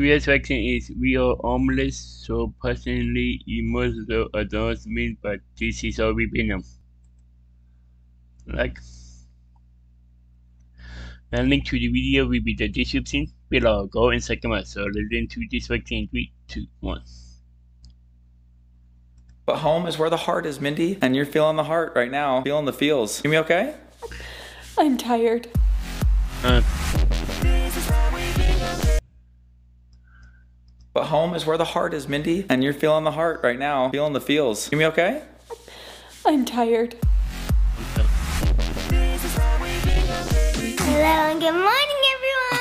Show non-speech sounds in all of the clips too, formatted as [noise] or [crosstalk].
Today's vaccine is we are harmless, so personally you must know announcement, but this is our opinion. Like the link to the video will be the description below. Go and check them out. So let's into this vaccine. Three, two, one. But home is where the heart is, Mindy. And you're feeling the heart right now. Feeling the feels. You me okay? I'm tired. Uh, But home is where the heart is, Mindy. And you're feeling the heart right now. Feeling the feels. You me okay? I'm tired. Hello and good morning, everyone.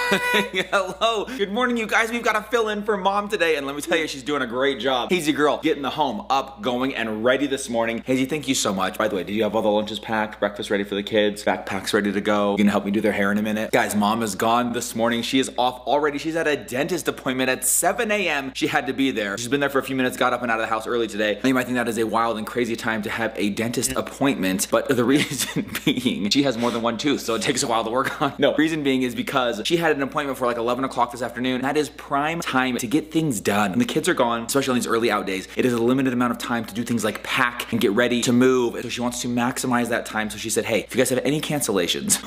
[laughs] Hello. Good morning, you guys. We've got to fill in for mom today. And let me tell you, she's doing a great job. Hazy girl, getting the home up, going, and ready this morning. Hazy, thank you so much. By the way, did you have all the lunches packed? Breakfast ready for the kids? Backpacks ready to go? You gonna help me do their hair in a minute? Guys, mom is gone this morning. She is off already. She's at a dentist appointment at 7 a.m. She had to be there. She's been there for a few minutes, got up and out of the house early today. And you might think that is a wild and crazy time to have a dentist appointment, but the [laughs] reason being, she has more than one tooth, so it takes a while to work on. No, reason being is because she had an appointment for like 11 o'clock this afternoon. That is prime time to get things done. When the kids are gone, especially on these early out days, it is a limited amount of time to do things like pack and get ready to move. So she wants to maximize that time. So she said, hey, if you guys have any cancellations,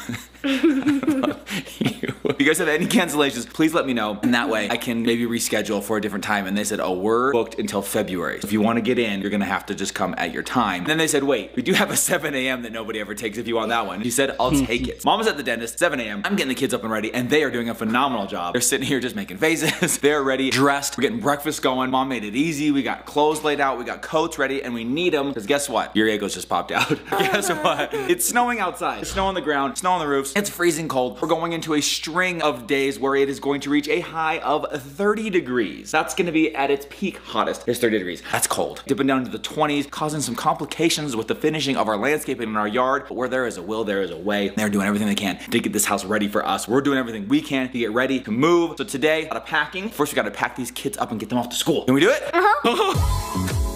[laughs] if you guys have any cancellations, please let me know. And that way I can maybe reschedule for a different time. And they said, oh, we're booked until February. So if you want to get in, you're gonna have to just come at your time. And then they said, wait, we do have a 7 a.m. that nobody ever takes if you want that one. She said, I'll [laughs] take it. Mom was at the dentist, 7 a.m. I'm getting the kids up and ready, and they are doing a phenomenal job. They're sitting here just making faces. [laughs] They're ready, dressed. We're getting breakfast going. Mom made it easy. We got clothes laid out. We got coats ready, and we need them because guess what? Your Eggos just popped out. [laughs] guess what? It's snowing outside. It's snow on the ground, snow on the roofs. It's freezing cold. We're going into a string of days where it is going to reach a high of 30 degrees. That's going to be at its peak hottest. It's 30 degrees. That's cold. Dipping down into the 20s, causing some complications with the finishing of our landscaping in our yard. But where there is a will, there is a way. They're doing everything they can to get this house ready for us. We're doing everything we can to get ready to move. So today, a lot of packing. First, we got to pack these kids up and get them off to school. Can we do it? Uh-huh. [laughs]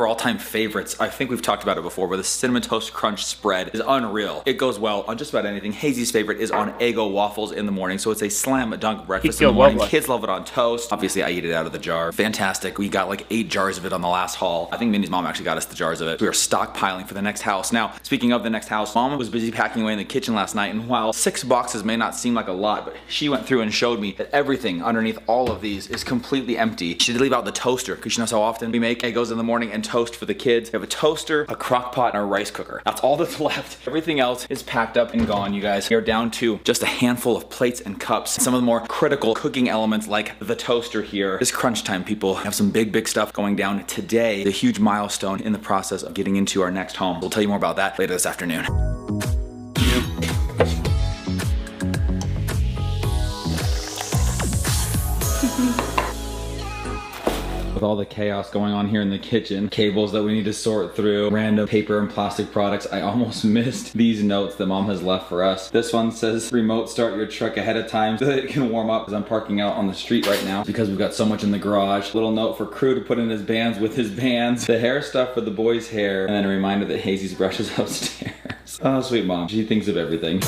of our all-time favorites, I think we've talked about it before, but the Cinnamon Toast Crunch spread is unreal. It goes well on just about anything. Hazy's favorite is on Eggo waffles in the morning, so it's a slam dunk breakfast in the morning. Kids love it on toast. Obviously, I eat it out of the jar. Fantastic. We got like eight jars of it on the last haul. I think Mindy's mom actually got us the jars of it. We are stockpiling for the next house. Now, speaking of the next house, mom was busy packing away in the kitchen last night, and while six boxes may not seem like a lot, but she went through and showed me that everything underneath all of these is completely empty. She did leave out the toaster, because she knows how often we make Eggos in the morning and toast for the kids. We have a toaster, a crock pot, and a rice cooker. That's all that's [laughs] left. Everything else is packed up and gone, you guys. We are down to just a handful of plates and cups. Some of the more critical cooking elements like the toaster here. It's crunch time, people. We have some big, big stuff going down today. The huge milestone in the process of getting into our next home. We'll tell you more about that later this afternoon. With all the chaos going on here in the kitchen, cables that we need to sort through, random paper and plastic products, I almost [laughs] missed these notes that mom has left for us. This one says, remote start your truck ahead of time so that it can warm up because I'm parking out on the street right now because we've got so much in the garage. Little note for crew to put in his bands with his bands, the hair stuff for the boys' hair, and then a reminder that Hazy's brush is [laughs] upstairs. Oh, sweet mom. She thinks of everything.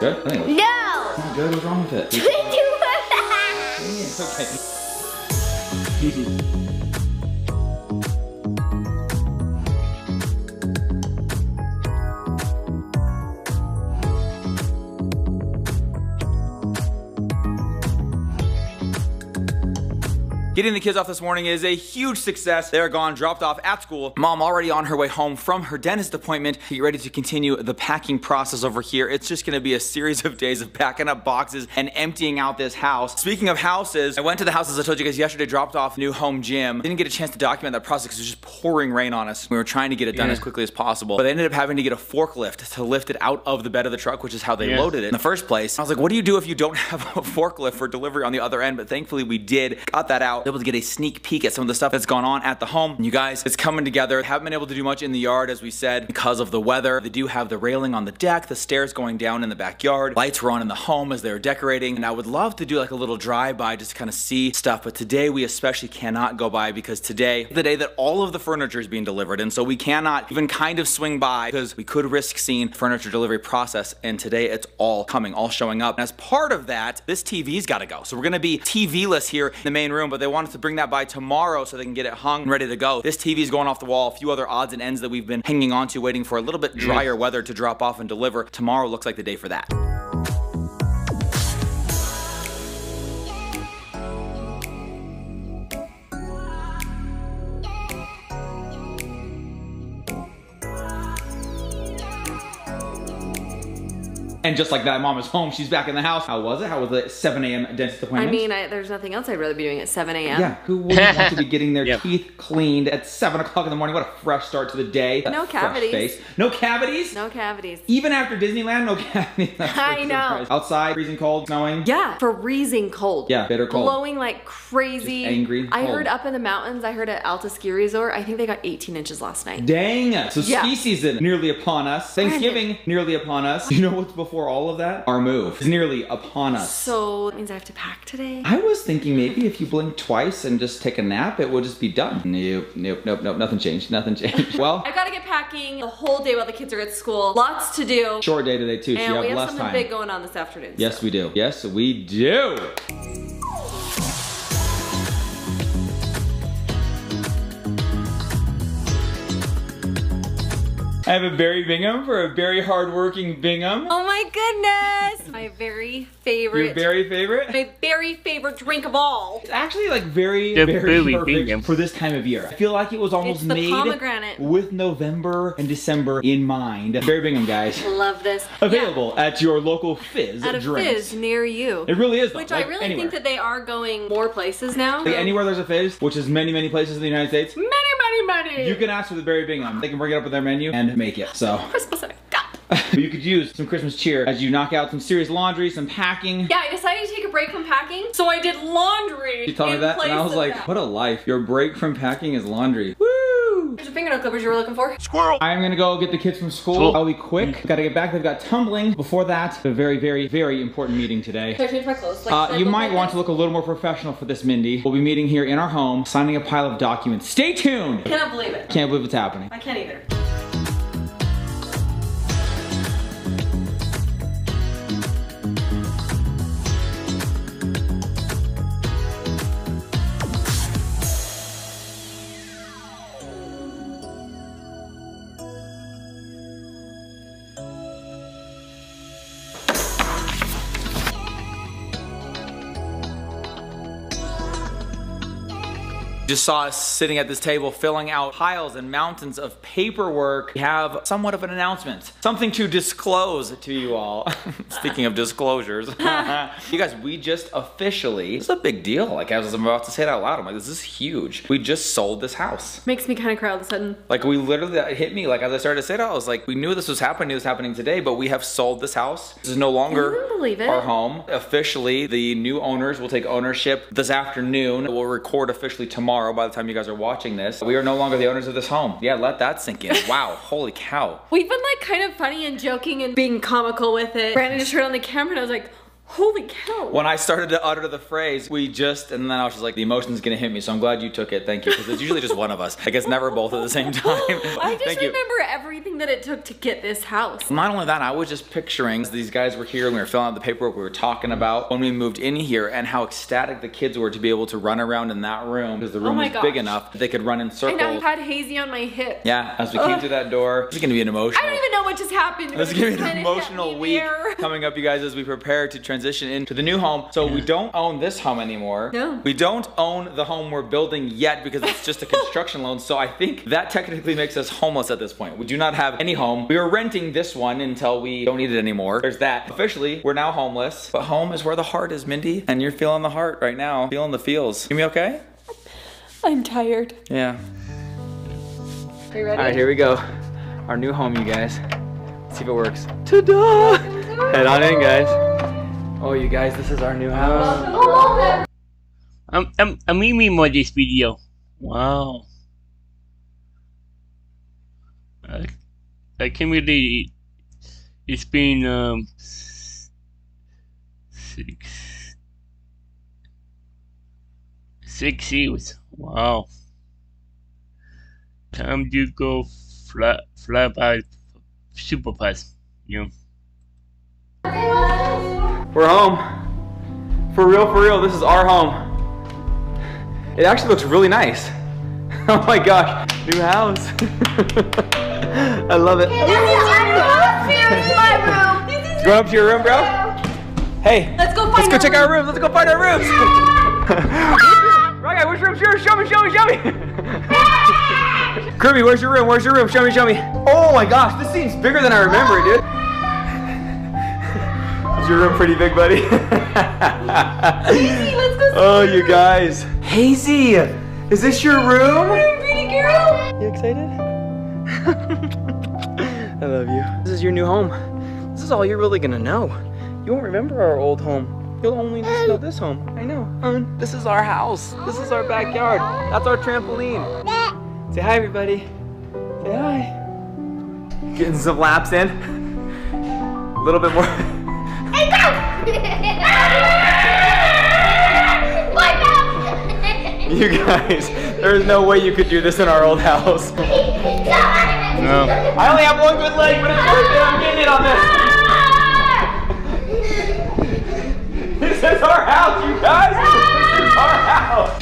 Good? I think it No. not good. What's wrong with it? Do that. It's okay. [laughs] Getting the kids off this morning is a huge success. They're gone, dropped off at school. Mom already on her way home from her dentist appointment. Get ready to continue the packing process over here. It's just gonna be a series of days of packing up boxes and emptying out this house. Speaking of houses, I went to the house as I told you guys yesterday, dropped off new home gym. Didn't get a chance to document that process because it was just pouring rain on us. We were trying to get it done Yeah. as quickly as possible, but they ended up having to get a forklift to lift it out of the bed of the truck, which is how they Yes. loaded it in the first place. I was like, what do you do if you don't [laughs] have a forklift for delivery on the other end? But thankfully we did. Got that out. Able to get a sneak peek at some of the stuff that's gone on at the home. You guys, it's coming together. Haven't been able to do much in the yard, as we said, because of the weather. They do have the railing on the deck, the stairs going down in the backyard. Lights were on in the home as they were decorating. And I would love to do like a little drive-by just to kind of see stuff. But today we especially cannot go by because today, the day that all of the furniture is being delivered. And so we cannot even kind of swing by because we could risk seeing furniture delivery process. And today it's all coming, all showing up. And as part of that, this TV's got to go. So we're to be TV-less here in the main room, but they wanted to bring that by tomorrow so they can get it hung and ready to go. This TV is going off the wall. A few other odds and ends that we've been hanging on to, waiting for a little bit mm. drier weather to drop off and deliver. Tomorrow looks like the day for that. And just like that, mom is home. She's back in the house. How was it? How was the 7 a.m. dentist I appointment? mean, I, mean, there's nothing else I'd rather be doing at 7 a.m. Yeah, who wouldn't want to be [laughs] getting their Yep. teeth cleaned at 7 o'clock in the morning? What a fresh start to the day. That No cavities. face. No cavities? No cavities. Even after Disneyland, no [laughs] cavities. I know. surprising. Outside, freezing cold, snowing. Yeah, freezing cold. Yeah, bitter cold. Blowing like crazy. Just angry I cold. heard up in the mountains, I heard at Alta Ski Resort, I think they got 18 inches last night. Dang! So Yeah. ski season nearly upon us. Thanksgiving nearly upon us. [laughs] You know what's before all of that? Our move is nearly upon us. So that means I have to pack today. I was thinking maybe if you blink twice and just take a nap, it would just be done. Nope, nope, nope, nope. Nothing changed. Nothing changed. [laughs] Well, I gotta get packing the whole day while the kids are at school. Lots to do. short day today too, so and you we have have less something time. big going on this afternoon. Yes, so. we do. Yes, we do. I have a Berry Bingham for a very hardworking Bingham. Oh my goodness! My very favorite. Your very favorite? my very favorite drink of all. It's actually like very, The very Barry perfect Bingham. for this time of year. I feel like it was almost It's the made pomegranate. with November and December in mind. Berry Bingham, guys. Love this. Available at your local Fizz Yeah, at a drinks. fizz near you. It really is, though. Which Like, I really anywhere. think that they are going more places now. Like, anywhere there's a Fizz, which is many, many places in the United States, Many, many. you can ask for the Berry Bingham. They can bring it up with their menu and make it. So Christmas [laughs] you could use some Christmas cheer as you knock out some serious laundry, some packing. Yeah, I decided to take a break from packing, so I did laundry. You told me that, and I was like, that. what a life. Your break from packing is laundry. Woo! There's the fingernail clippers you were looking for. Squirrel! I'm gonna go get the kids from school. Cool. I'll be quick. Gotta get back. They've got tumbling. Before that, a very, very, very important meeting today. Should I change my clothes? Like, Uh, you might like want this? to look a little more professional for this, Mindy. We'll be meeting here in our home, signing a pile of documents. Stay tuned! I cannot believe it. Can't believe it's happening. I can't either. Just saw us sitting at this table filling out piles and mountains of paperwork. We have somewhat of an announcement. Something to disclose to you all. [laughs] Speaking of disclosures. [laughs] you guys, we just officially, this is a big deal. Like as I'm about to say it out loud, I'm like, this is huge. We just sold this house. Makes me kind of cry all of a sudden. Like we literally, that hit me. Like as I started to say it, I was like, we knew this was happening, it was happening today, but we have sold this house. This is no longer I believe it. our home. Officially, the new owners will take ownership this afternoon. We'll record officially tomorrow by the time you guys are watching this. We are no longer the owners of this home. Yeah, let that sink in. Wow, [laughs] holy cow. We've been like kind of funny and joking and being comical with it. Brandon just turned on the camera and I was like, holy cow. When I started to utter the phrase, we just, and then I was just like, the emotion's gonna hit me, so I'm glad you took it. Thank you, because it's usually just one of us. I guess never both at the same [laughs] time. I just Thank you. remember that it took to get this house. Not only that, I was just picturing these guys were here and we were filling out the paperwork we were talking about when we moved in here and how ecstatic the kids were to be able to run around in that room because the oh room Oh was big enough that they could run in circles. And I had hazy on my hip. yeah, as we came through that door, it's gonna be an emotional. I don't even know what just happened. This is gonna be an emotional week [laughs] coming up, you guys, as we prepare to transition into the new home. So we don't own this home anymore. No. We don't own the home we're building yet because it's just a [laughs] construction loan. So I think that technically makes us homeless at this point. We do not have any home. We were renting this one until we don't need it anymore. There's that. Officially, we're now homeless. But home is where the heart is, Mindy. And you're feeling the heart right now. Feeling the feels. You me okay? I'm tired. Yeah. Are you ready? All right, here we go. Our new home, you guys. Let's see if it works. Ta-da! Head on in, guys. Oh, you guys, this is our new house. I'm, I'm, I'm mean more this video. Wow. I, Really. It's been um six six years. Wow. Time to go fly fly by super fast. You know. We're home. For real, for real, this is our home. It actually looks really nice. [laughs] Oh my gosh, new house. [laughs] I love it. Going up to your room, bro? Hey, Let's go find. let's go our check our rooms. Let's go find our rooms. Right, [laughs] which room's yours? Show me, show me, show me. Kirby, where's your room? Where's your room? Show me, show me. Oh my gosh, this seems bigger than I remember dude. [laughs] Is your room pretty big, buddy? let's go [laughs] oh, you guys. Hazy, is this your room? You excited? [laughs] I love you. This is your new home. This is all you're really gonna know. You won't remember our old home. You'll only just know this home. I know. Hon, this is our house. This is our backyard. That's our trampoline. Say hi, everybody. Say hi. Getting some laps in. A little bit more. [laughs] You guys, there's no way you could do this in our old house. [laughs] No. I only have one good leg, but it's worth it. I'm getting it on this. [laughs] This is our house, you guys. This is our house.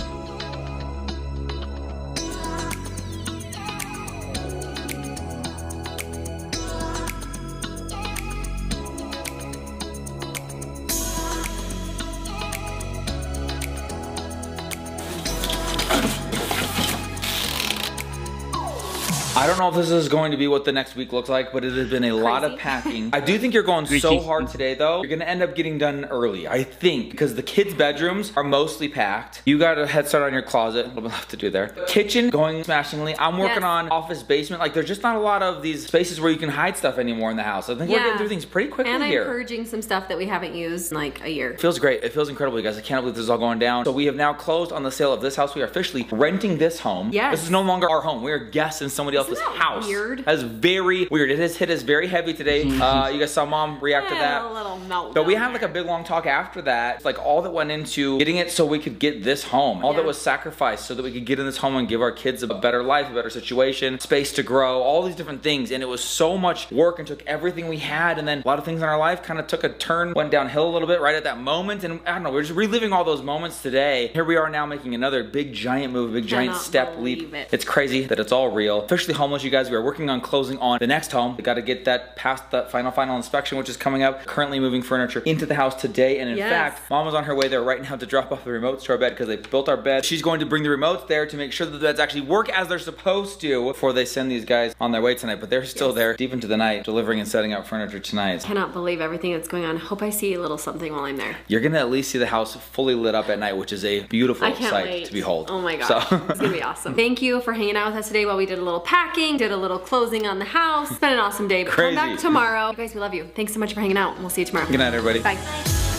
Don't know if this is going to be what the next week looks like, but it has been a lot of packing. I do think you're going so hard today, though. You're gonna end up getting done early, I think, because the kids' bedrooms are mostly packed. You got a head start on your closet, a little bit left to do there. Kitchen going smashingly. I'm working Yes. on office basement. Like, there's just not a lot of these spaces where you can hide stuff anymore in the house. I think we're getting through things pretty quickly And I'm here. purging some stuff that we haven't used in like a year. It feels great. It feels incredible, you guys. I can't believe this is all going down. So we have now closed on the sale of this house. We are officially renting this home. Yes. This is no longer our home. We are guests in somebody else's that house. weird? That is very weird. It has hit us very heavy today. [laughs] uh, you guys saw mom react to Yeah, that. a little melt. But we had like a big long talk after that. It's like all that went into getting it so we could get this home. All that was sacrificed so that we could get in this home and give our kids a better life, a better situation, space to grow, all these different things. And it was so much work and took everything we had. And then a lot of things in our life kind of took a turn, went downhill a little bit right at that moment. And I don't know, we're just reliving all those moments today. Here we are now making another big giant move, a big giant step leap. it. It's crazy that it's all real. Officially homeless, you guys. We are working on closing on the next home. We got to get that past that final final inspection, which is coming up. Currently moving furniture into the house today, and in Yes. fact, mom was on her way there right now to drop off the remotes to our bed because they built our bed. She's going to bring the remotes there to make sure that the beds actually work as they're supposed to before they send these guys on their way tonight. But they're still Yes. there deep into the night, delivering and setting up furniture tonight. I cannot believe everything that's going on. Hope I see a little something while I'm there. You're gonna at least see the house fully lit up at night, which is a beautiful sight wait to behold. Oh my gosh, So- it's gonna be awesome. [laughs] Thank you for hanging out with us today while we did a little packing, did a little closing on the house. It's been an awesome day. But Crazy. come back tomorrow. You guys, we love you. Thanks so much for hanging out. and We'll see you tomorrow. Good night, everybody. Bye.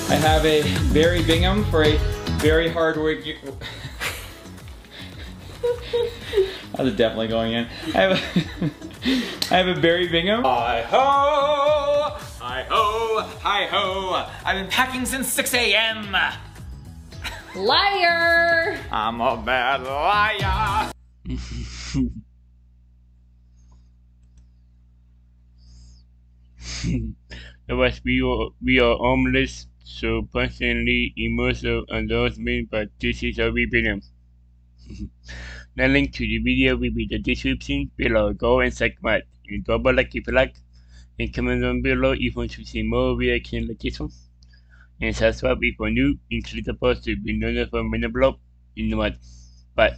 I have a Berry Bingham for a very hard work. I was [laughs] definitely going in. I have a, [laughs] I have a Berry Bingham. Hi ho, hi ho, hi ho. I've been packing since 6 a.m. Liar! I'm a bad liar. [laughs] [laughs] Otherwise, we are, we are homeless, so personally, emotional endorsement, but this is our opinion. [laughs] the link to the video will be the description below. Go and check it And go like if you like. And comment down below if you want to see more reaction like this one. And subscribe if you're new and click the post to be notified when I upload. You know what? Bye.